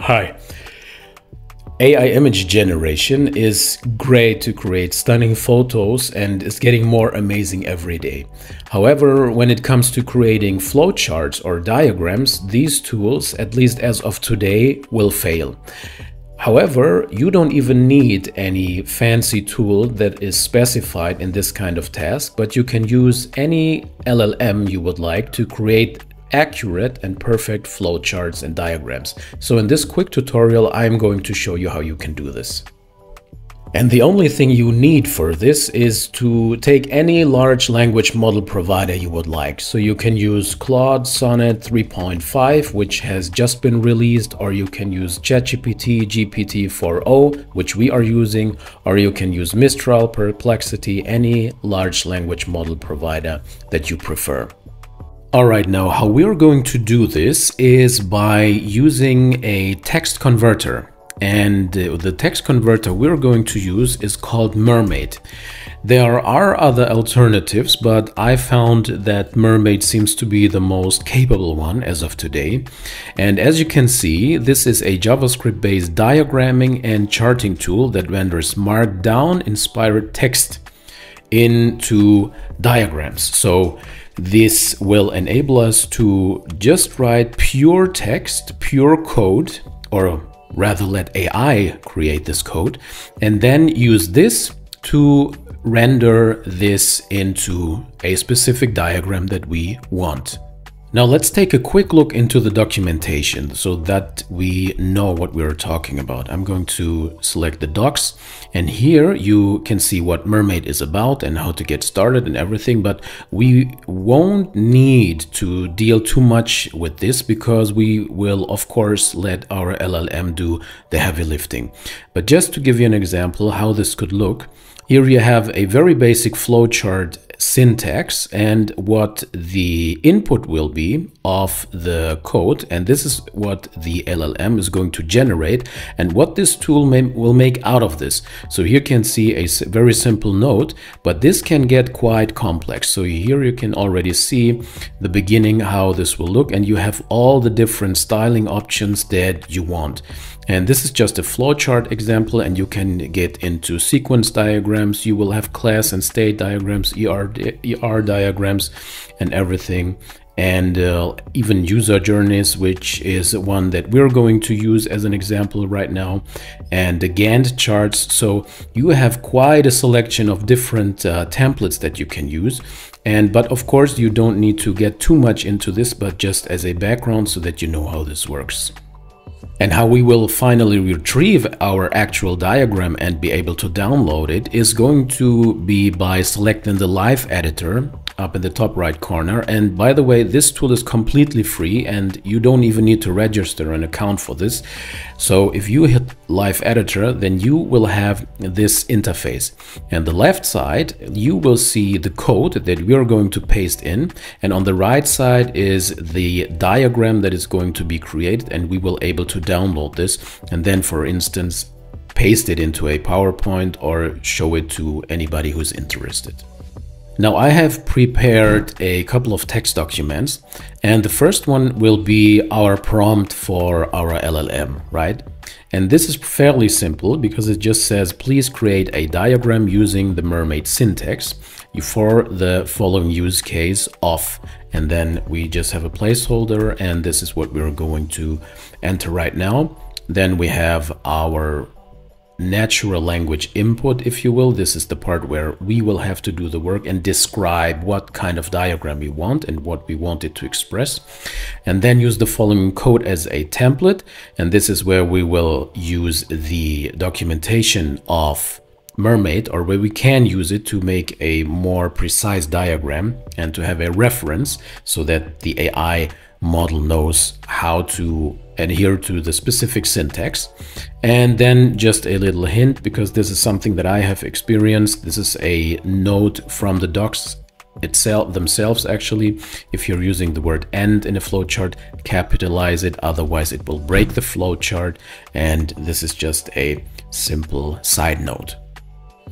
Hi. AI image generation is great to create stunning photos and is getting more amazing every day. However, when it comes to creating flowcharts or diagrams, these tools, at least as of today, will fail. However, you don't even need any fancy tool that is specified in this kind of task, but you can use any LLM you would like to create accurate and perfect flowcharts and diagrams. So in this quick tutorial, I'm going to show you how you can do this. And the only thing you need for this is to take any large language model provider you would like. So you can use Claude Sonnet 3.5, which has just been released, or you can use ChatGPT GPT-4o, which we are using, or you can use Mistral, Perplexity, any large language model provider that you prefer. Alright, now how we're going to do this is by using a text converter. And the text converter we're going to use is called Mermaid. There are other alternatives, but I found that Mermaid seems to be the most capable one as of today. And as you can see, this is a JavaScript-based diagramming and charting tool that renders markdown-inspired text into diagrams. So this will enable us to just write pure text, pure code, or rather let AI create this code, and then use this to render this into a specific diagram that we want. Now let's take a quick look into the documentation so that we know what we're talking about. I'm going to select the docs and here you can see what Mermaid is about and how to get started and everything, but we won't need to deal too much with this because we will of course let our LLM do the heavy lifting. But just to give you an example how this could look, here you have a very basic flowchart syntax and what the input will be of the code. And this is what the LLM is going to generate and what this tool may, will make out of this. So here you can see a very simple node, but this can get quite complex. So here you can already see the beginning how this will look and you have all the different styling options that you want. And this is just a flowchart example and you can get into sequence diagrams. You will have class and state diagrams, ER, ER diagrams and everything and uh, even user journeys, which is one that we're going to use as an example right now, and the Gantt charts. So you have quite a selection of different uh, templates that you can use. And but of course you don't need to get too much into this, but just as a background so that you know how this works. And how we will finally retrieve our actual diagram and be able to download it is going to be by selecting the live editor up in the top right corner. And by the way, this tool is completely free and you don't even need to register an account for this. So if you hit Live Editor, then you will have this interface. And the left side, you will see the code that we are going to paste in. And on the right side is the diagram that is going to be created and we will able to download this. And then for instance, paste it into a PowerPoint or show it to anybody who's interested. Now I have prepared a couple of text documents and the first one will be our prompt for our LLM, right? And this is fairly simple because it just says, please create a diagram using the mermaid syntax for the following use case of, and then we just have a placeholder and this is what we're going to enter right now. Then we have our natural language input, if you will. This is the part where we will have to do the work and describe what kind of diagram we want and what we want it to express. And then use the following code as a template. And this is where we will use the documentation of mermaid or where we can use it to make a more precise diagram and to have a reference so that the AI model knows how to adhere to the specific syntax. And then just a little hint, because this is something that I have experienced. This is a note from the docs itself themselves actually if you're using the word end in a flowchart capitalize it otherwise it will break the flowchart and this is just a simple side note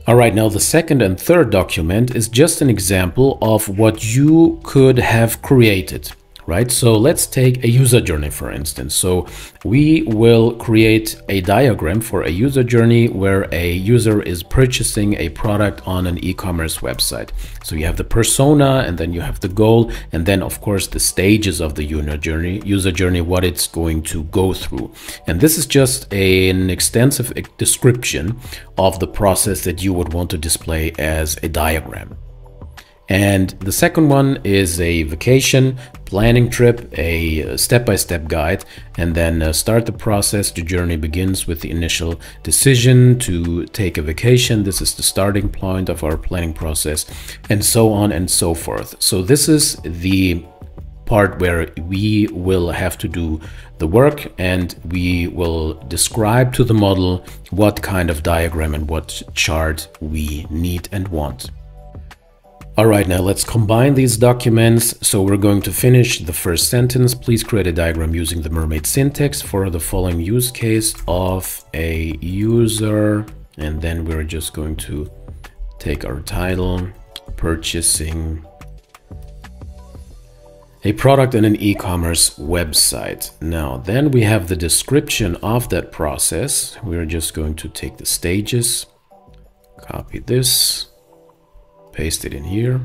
Alright, now the second and third document is just an example of what you could have created right? So let's take a user journey, for instance. So we will create a diagram for a user journey where a user is purchasing a product on an e-commerce website. So you have the persona and then you have the goal and then of course the stages of the user journey, user journey, what it's going to go through. And this is just an extensive description of the process that you would want to display as a diagram. And the second one is a vacation planning trip, a step-by-step -step guide, and then uh, start the process. The journey begins with the initial decision to take a vacation. This is the starting point of our planning process, and so on and so forth. So this is the part where we will have to do the work and we will describe to the model what kind of diagram and what chart we need and want. All right, now let's combine these documents. So we're going to finish the first sentence. Please create a diagram using the mermaid syntax for the following use case of a user. And then we're just going to take our title, purchasing a product in an e-commerce website. Now, then we have the description of that process. We're just going to take the stages, copy this, paste it in here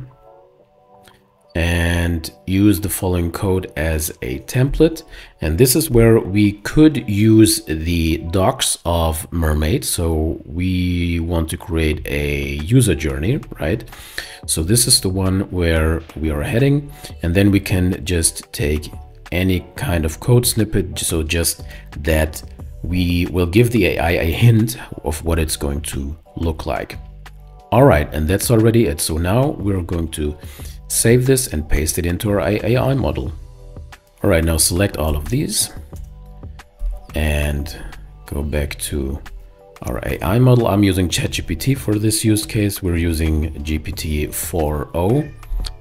and use the following code as a template. And this is where we could use the docs of mermaid. So we want to create a user journey right? So this is the one where we are heading. And then we can just take any kind of code snippet. So just that we will give the AI a hint of what it's going to look like all right, and that's already it. So now we're going to save this and paste it into our AI model. All right, now select all of these and go back to our AI model. I'm using ChatGPT for this use case. We're using GPT 4o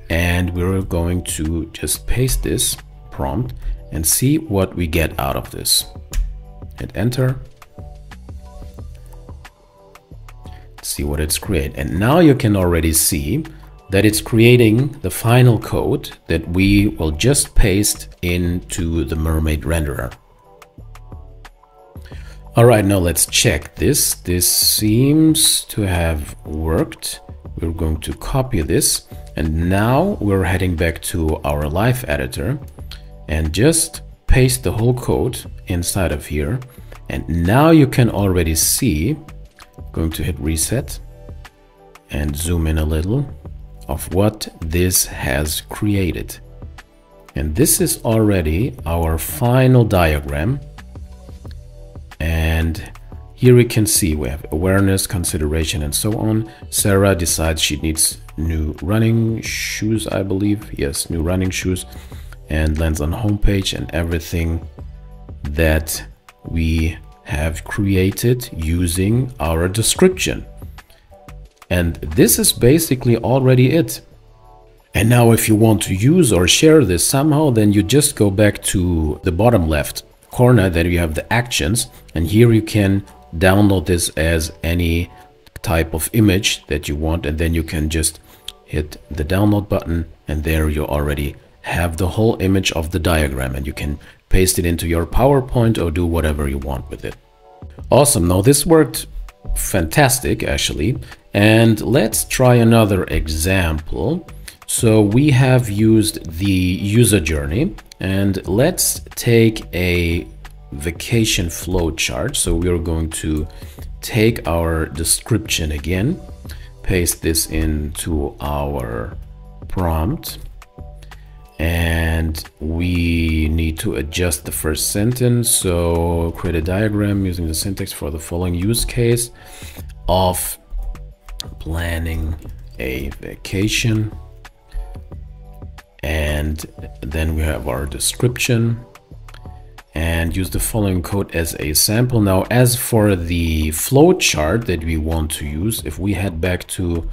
and we're going to just paste this prompt and see what we get out of this. Hit enter see what it's created. And now you can already see that it's creating the final code that we will just paste into the mermaid renderer. All right, now let's check this. This seems to have worked. We're going to copy this and now we're heading back to our live editor and just paste the whole code inside of here. And now you can already see going to hit reset and zoom in a little of what this has created. And this is already our final diagram. And here we can see we have awareness, consideration, and so on. Sarah decides she needs new running shoes, I believe. Yes, new running shoes. And lands on homepage and everything that we have created using our description. And this is basically already it. And now if you want to use or share this somehow, then you just go back to the bottom left corner, then you have the actions, and here you can download this as any type of image that you want, and then you can just hit the download button, and there you already have the whole image of the diagram, and you can paste it into your PowerPoint or do whatever you want with it. Awesome, now this worked fantastic actually. And let's try another example. So we have used the user journey and let's take a vacation flow chart. So we're going to take our description again, paste this into our prompt and we need to adjust the first sentence. So create a diagram using the syntax for the following use case of planning a vacation. And then we have our description. And use the following code as a sample. Now as for the flow chart that we want to use if we head back to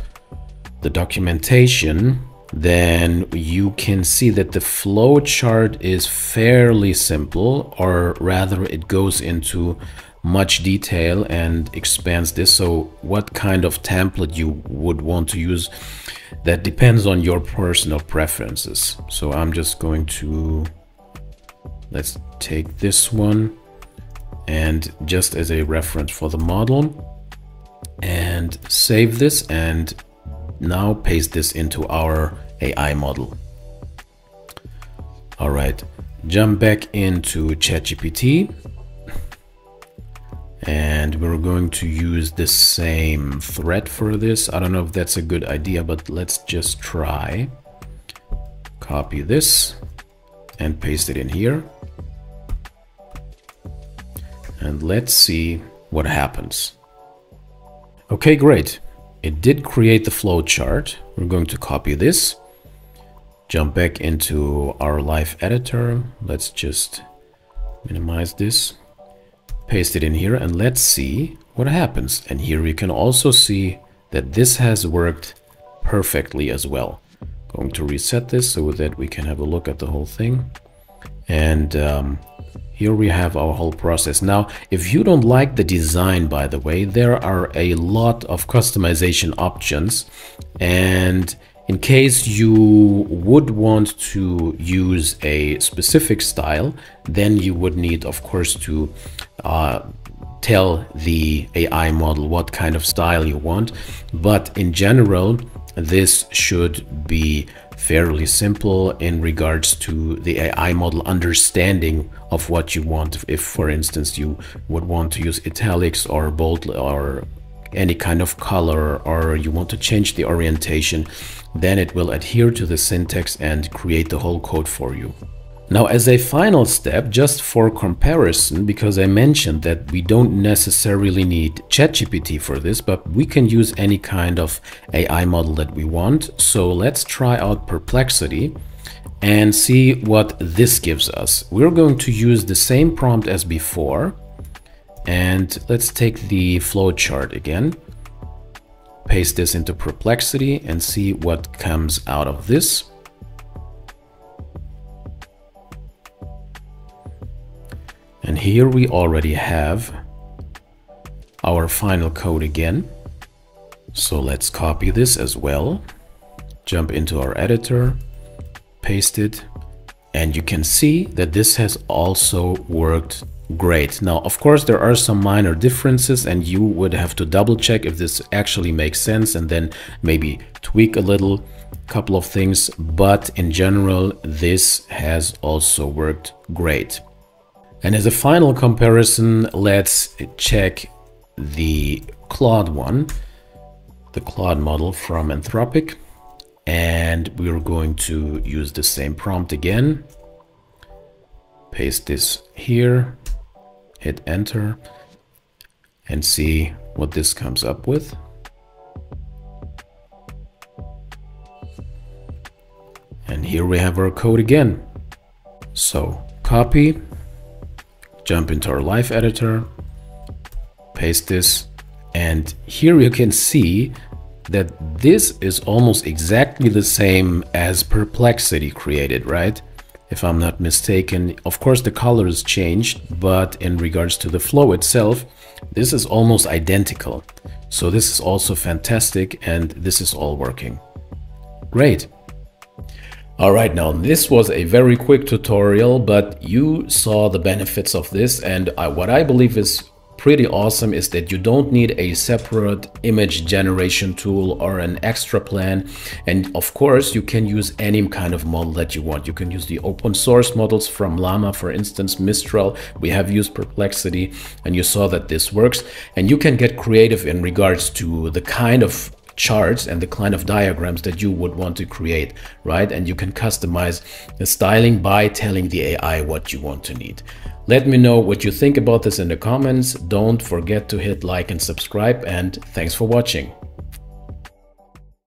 the documentation then you can see that the flow chart is fairly simple, or rather it goes into much detail and expands this. So what kind of template you would want to use, that depends on your personal preferences. So I'm just going to, let's take this one and just as a reference for the model and save this and now paste this into our AI model. All right, jump back into ChatGPT and we're going to use the same thread for this. I don't know if that's a good idea, but let's just try. Copy this and paste it in here. And let's see what happens. Okay, great. It did create the flow chart. We're going to copy this, jump back into our live editor. Let's just minimize this, paste it in here, and let's see what happens. And here you can also see that this has worked perfectly as well. Going to reset this so that we can have a look at the whole thing. And um, here we have our whole process. Now, if you don't like the design, by the way, there are a lot of customization options. And in case you would want to use a specific style, then you would need, of course, to uh, tell the AI model what kind of style you want. But in general, this should be fairly simple in regards to the AI model understanding of what you want. If, for instance, you would want to use italics or bold or any kind of color or you want to change the orientation, then it will adhere to the syntax and create the whole code for you. Now as a final step, just for comparison, because I mentioned that we don't necessarily need ChatGPT for this, but we can use any kind of AI model that we want. So let's try out Perplexity and see what this gives us. We're going to use the same prompt as before. And let's take the flowchart again, paste this into Perplexity and see what comes out of this. And here we already have our final code again. So let's copy this as well. Jump into our editor, paste it, and you can see that this has also worked great. Now, of course, there are some minor differences and you would have to double check if this actually makes sense and then maybe tweak a little couple of things. But in general, this has also worked great. And as a final comparison, let's check the Claude one, the Claude model from Anthropic. And we're going to use the same prompt again. Paste this here, hit enter, and see what this comes up with. And here we have our code again. So copy, jump into our live editor, paste this, and here you can see that this is almost exactly the same as Perplexity created, right? If I'm not mistaken, of course the colors changed, but in regards to the flow itself, this is almost identical. So this is also fantastic and this is all working. Great. All right, now this was a very quick tutorial, but you saw the benefits of this and I, what I believe is pretty awesome is that you don't need a separate image generation tool or an extra plan. And of course, you can use any kind of model that you want. You can use the open source models from Llama, for instance, Mistral. We have used Perplexity and you saw that this works. And you can get creative in regards to the kind of charts and the kind of diagrams that you would want to create, right? And you can customize the styling by telling the AI what you want to need. Let me know what you think about this in the comments. Don't forget to hit like and subscribe and thanks for watching.